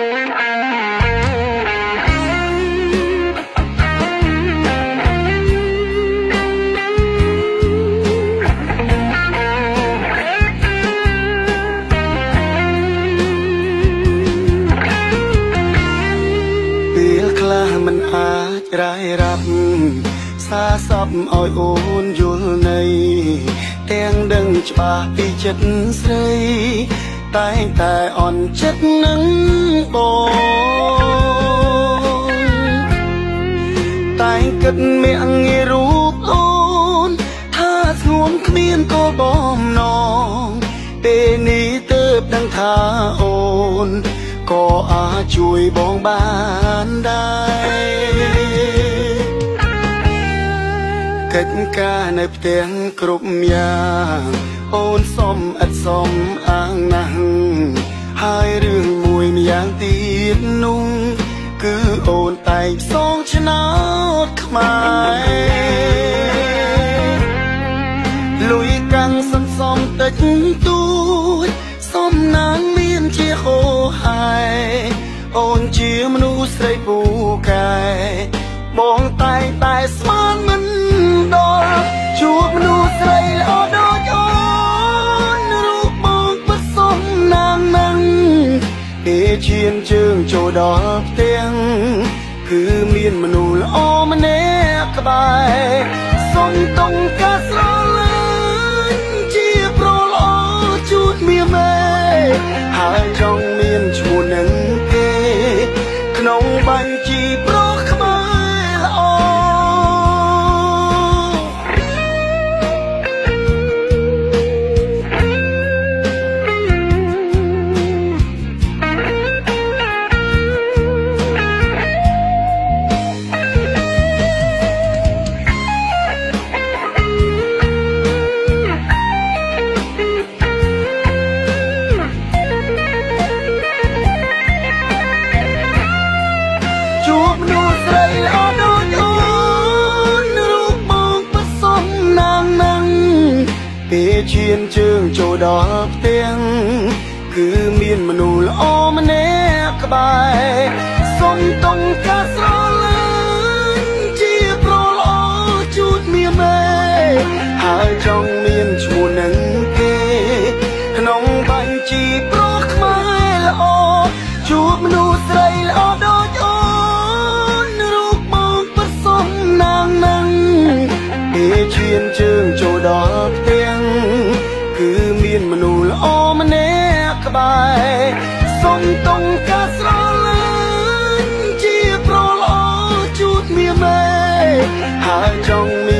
ពេលខ្លះមិនអាចរាយរាប់សាសពឲ្យអូនយល់ន័យទាំងដឹងច្បាស់ពីចិត្តស្រី តែងតែអន់ចិត្តនឹងបងតែងគិតមាក់ងាយរូបអូន ថាស្ងួនគ្មានគោលបំណងពេលនេះទើបដឹងថាអូនក៏អាចជួយបងបានដែរកិច្ចការនៅផ្ទះគ្រប់យ៉ាង អូនសុំឥតសុំអាងណាស់ហើយរឿងមួយម្យ៉ាងទៀតនោះគឺអូនតែងសងឆ្នោតខ្មែរលុយកាំងសន្សំតិចតួចសំណាងមានជាហោហើយអូនជាមនុស្សស្រីពូកែ ពេលឈានជើងចូលដល់ផ្ទះគឺមានមនុស្សល្អម្នាក់ក្បែរសុំតុងកា ពេលឈានជើងចូលដល់ផ្ទះគឺមានមនុស្សល្អម្នាក់ក្បែរសុំតុងការស្រឡាញ់ជាប្រល្អជូតមៀមេហើយចង់មានឈ្មោះនឹងគេក្នុងបញ្ជីប្រខ្មែរល្អជួបមនុស្សស្រីល្អដូចអូនរូបបងពិតសំណាងនឹងពេលឈានជើង ក្បែរសុំតុងការស្រលាញ់ជាប្រល្អជូតមៀមេហើយចង់មាន